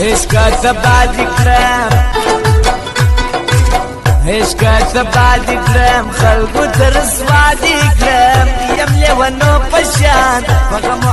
عشق تباد کرم عشق تباد کرم خلق تر سواد کرم يم له ونو پشان فغم